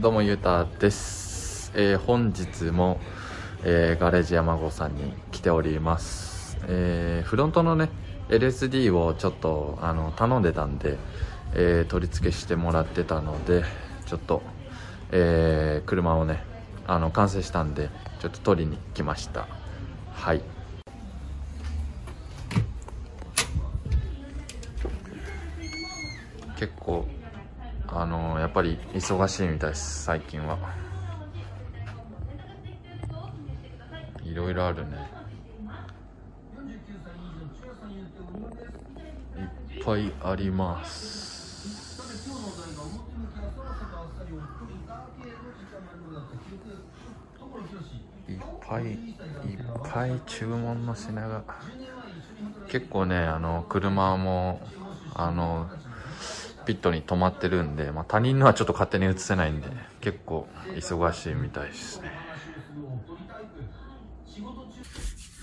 どうもゆうたです、えー本日も、えーガレージ山郷さんに来ております、えーフロントのね LSD をちょっとあの頼んでたんで、えー取り付けしてもらってたのでちょっと、えー車をねあの完成したんでちょっと取りに来ました。はい。結構ぱり忙しいみたいです最近は。いろいろあるね。いっぱいあります。いっぱいいっぱい注文の品が。結構ねあの車もあのピットに止まってるんで、まあ、他人のはちょっと勝手に移せないんで結構忙しいみたいですね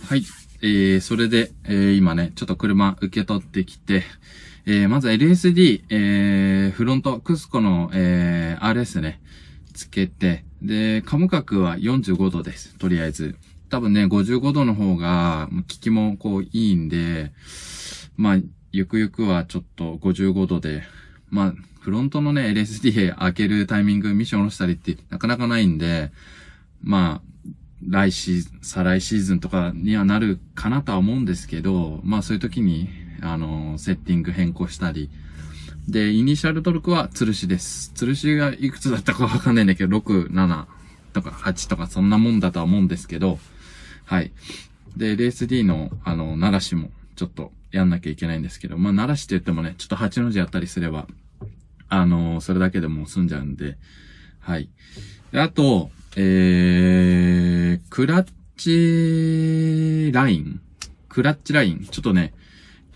はい、えー、それで、えー、今ねちょっと車受け取ってきてえー、まず LSD、えー、フロント、クスコの、えー、RS ね、つけて、で、カム角は45度です。とりあえず。多分ね、55度の方が、効きもこういいんで、まあ、ゆくゆくはちょっと55度で、まあ、フロントのね、LSD 開けるタイミング、ミッション下ろしたりってなかなかないんで、まあ、来シーズン、再来シーズンとかにはなるかなとは思うんですけど、まあそういう時に、あの、セッティング変更したり。で、イニシャルトルクは吊るしです。吊るしがいくつだったかわかんないんだけど、6、7とか8とかそんなもんだとは思うんですけど、はい。で、LSD の、あの、鳴らしもちょっとやんなきゃいけないんですけど、まあ、鳴らしって言ってもね、ちょっと8の字やったりすれば、あの、それだけでも済んじゃうんで、はい。あと、えー、クラッチラインクラッチラインちょっとね、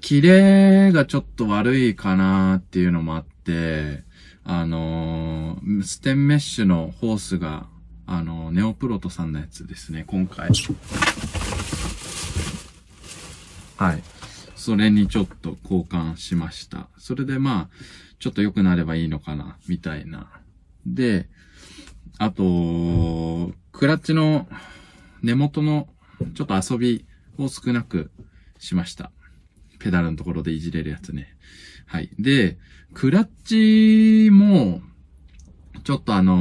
キレがちょっと悪いかなっていうのもあって、あのーステンメッシュのホースが、あのーネオプロトさんのやつですね、今回。はい。それにちょっと交換しました。それでまあ、ちょっと良くなればいいのかな、みたいな。で、あと、クラッチの根元のちょっと遊びを少なくしました。ペダルのところでいじれるやつね。はい。で、クラッチも、ちょっとあの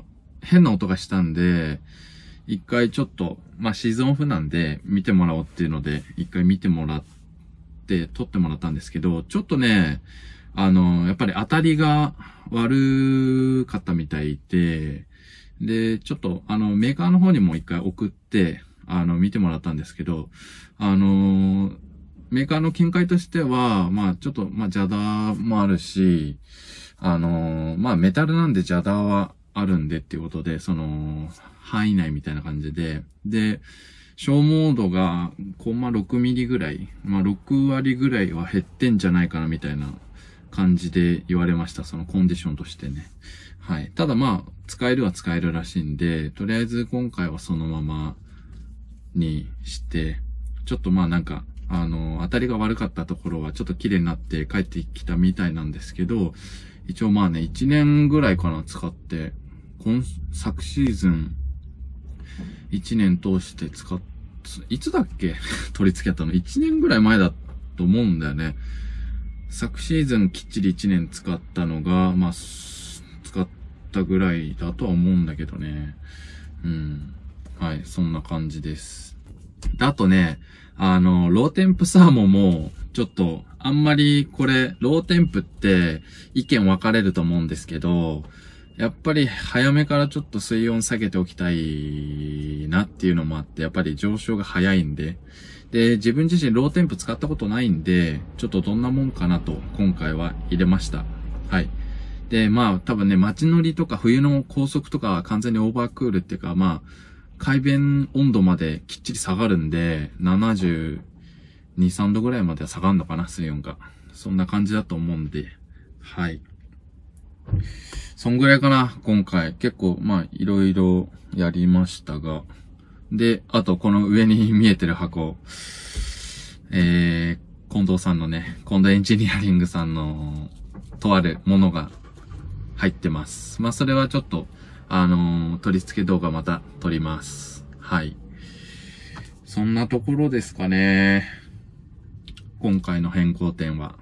ー変な音がしたんで、一回ちょっと、まあ、シーズンオフなんで見てもらおうっていうので、一回見てもらって、撮ってもらったんですけど、ちょっとね、あのやっぱり当たりが悪かったみたいで、で、ちょっと、あの、メーカーの方にも一回送って、あの、見てもらったんですけど、あのメーカーの見解としては、まあ、ちょっと、まあ、邪ダーもあるし、あのまあ、メタルなんで邪ダーはあるんでっていうことで、その、範囲内みたいな感じで、で、消耗度が、コンマ6ミリぐらい、まあ、6割ぐらいは減ってんじゃないかなみたいな感じで言われました。そのコンディションとしてね。はい。ただまあ、使えるは使えるらしいんで、とりあえず今回はそのままにして、ちょっとまあなんか、あの、当たりが悪かったところはちょっと綺麗になって帰ってきたみたいなんですけど、一応まあね、1年ぐらいかな、使って、今、昨シーズン、1年通して使っ、いつだっけ？取り付けたの ?1 年ぐらい前だと思うんだよね。昨シーズンきっちり1年使ったのが、まあ、使ったぐらいだとは思うんだけどね。うん。はい、そんな感じです。であとね、あの、 low temp サーモも、ちょっと、あんまりこれ、 low temp って意見分かれると思うんですけど、やっぱり早めからちょっと水温下げておきたいなっていうのもあって、やっぱり上昇が早いんで。で、自分自身 low temp 使ったことないんで、ちょっとどんなもんかなと今回は入れました。はい。で、まあ多分ね、街乗りとか冬の高速とかは完全にオーバークールっていうか、まあ、改便温度まできっちり下がるんで、72、3度ぐらいまでは下がるのかな、水温が。そんな感じだと思うんで、はい。そんぐらいかな、今回。結構、まあ、いろいろやりましたが。で、あと、この上に見えてる箱。えー、近藤さんのね、近藤エンジニアリングさんの、とあるものが入ってます。まあ、それはちょっと、あのー、取り付け動画また撮ります。はい。そんなところですかね。今回の変更点は。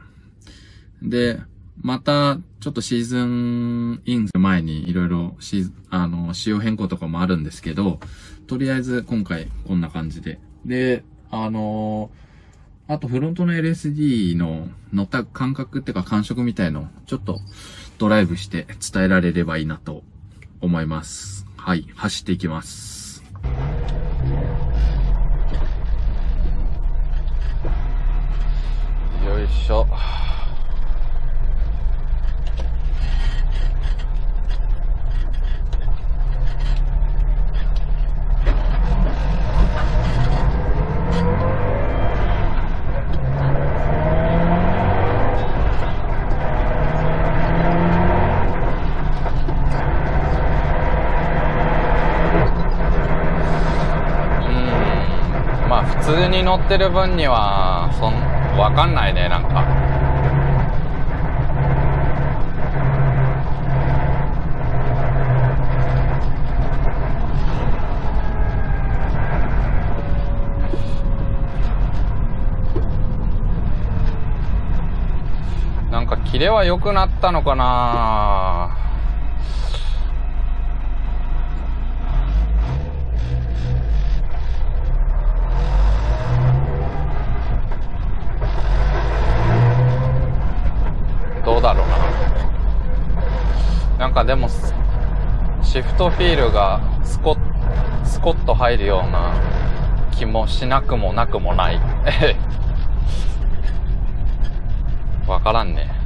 で、また、ちょっとシーズンイン前にいろいろシあの、仕様変更とかもあるんですけど、とりあえず今回こんな感じで。で、あのー、あとフロントの LSD の乗った感覚っていうか感触みたいの、ちょっとドライブして伝えられればいいなと思います。はい、走っていきます。よいしょ。普通に乗ってる分には、そん、わかんないね、なんか。なんか、キレは良くなったのかななんかでも、シフトフィールがスコッ、スコッと入るような気もしなくもなくもない。わからんね。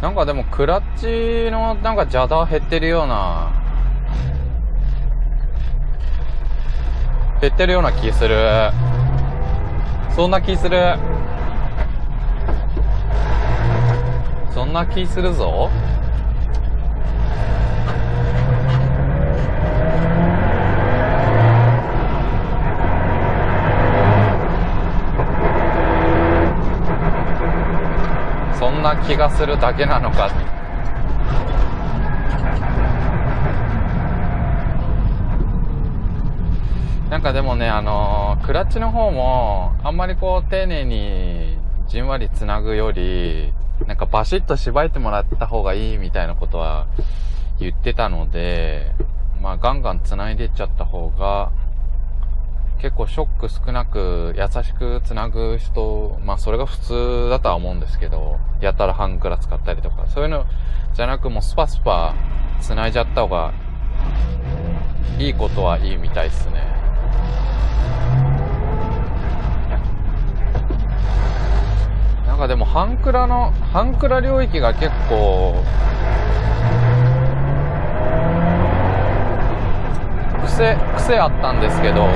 なんかでもクラッチのなんかジャダー減ってるような、減ってるような気する。そんな気する。そんな気するぞ。な気がするだけなのか。なんかでもね、あの、クラッチの方も、あんまりこう、丁寧に、じんわり繋ぐより、なんかバシッと縛いてもらった方がいいみたいなことは言ってたので、まあガンガン繋いでっちゃった方が、結構ショック少なく優しく繋ぐ人、まあそれが普通だとは思うんですけど、やたらハンクラ使ったりとか、そういうのじゃなくもうスパスパ繋いじゃった方がいいことはいいみたいっすね。なんかでもハンクラの、ハンクラ領域が結構、癖、癖あったんですけど、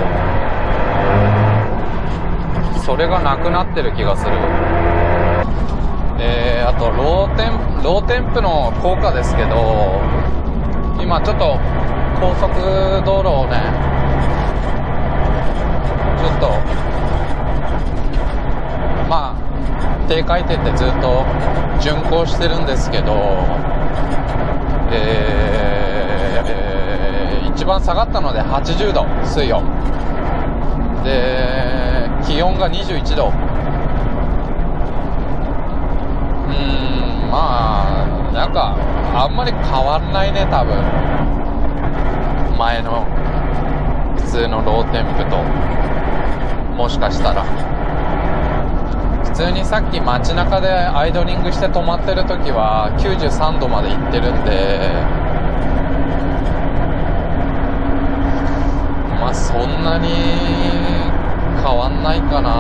それがなくなってる気がする。で、あと、 low tem、low temp の効果ですけど、今ちょっと高速道路をね、ちょっと、まあ、低回転でずっと巡航してるんですけど、えー、一番下がったので80度、水温。で、気温が21度。うん、まあ、なんか、あんまり変わんないね、多分。前の、普通のローテンプと。もしかしたら。普通にさっき街中でアイドリングして止まってる時は93度まで行ってるんで、まあそんなに変わんないかな。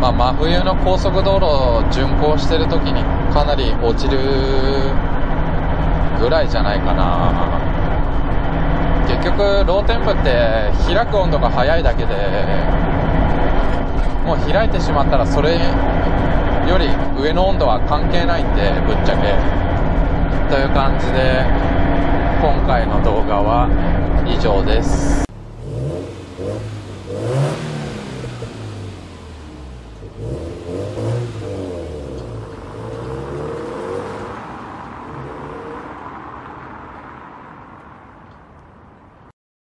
まあ真冬の高速道路を巡航してる時にかなり落ちるぐらいじゃないかな。結局ローテンプって開く温度が速いだけでもう開いてしまったらそれより上の温度は関係ないんでぶっちゃけ。という感じで今回の動画は以上です。